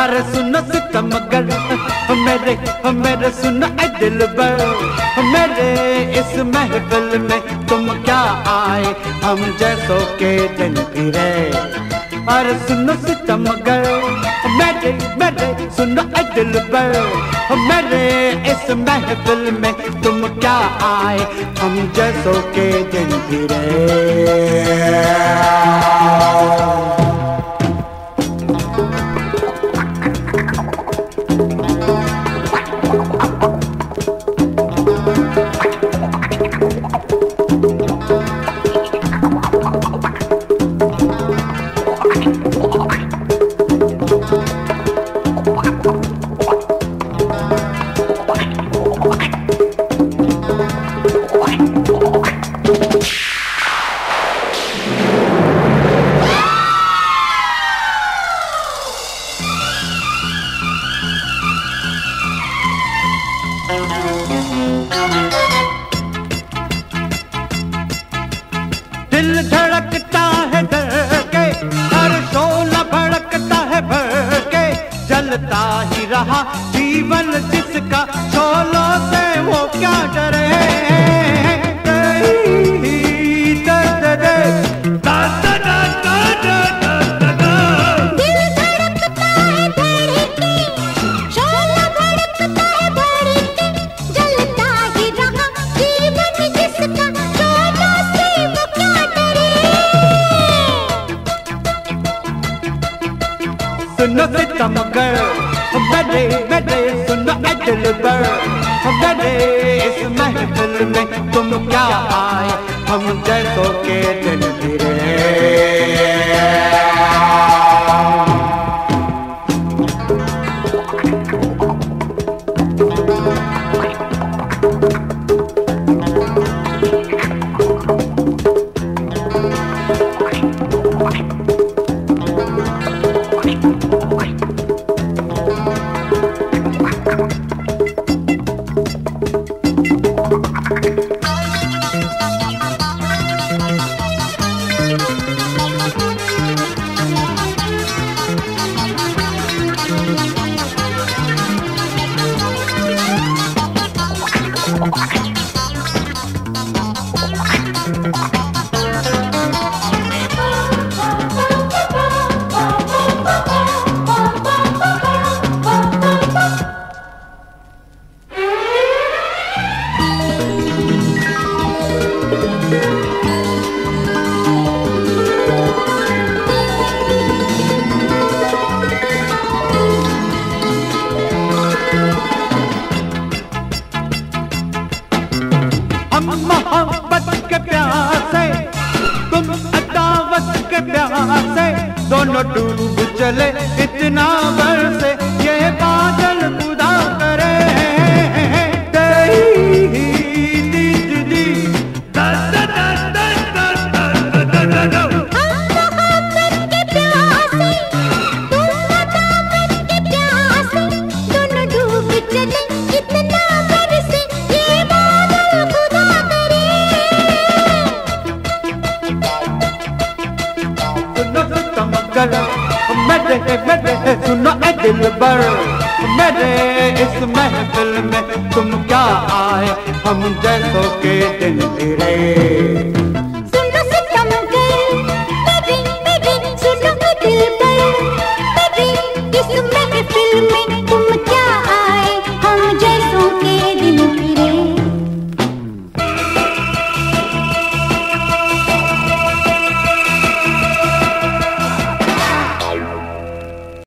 अरे सुनो सितमगर मेरे मेरे सुनो दिल बर मेरे इस महफिल में तुम क्या आए हम जैसों के दिन फिरे अरे सुनो सितमगर मेरे मेरे, सुनो दिल पर। मेरे इस महफिल में तुम क्या आए? हम जैसों के दिन फिरे comme un cœur. Mêlé, mêlé, सुन ऐ दिलबर मेरे इस महफिल में तुम क्या आए हम जैसों के दिल गिरे अदावत प्यार से दोनों डूब चले इतना बरसे सितमगर मेरे मेरे सुनो ए दिल बर मेरे इस महफिल में तुम क्या आए हम जैसों के दिन फिरे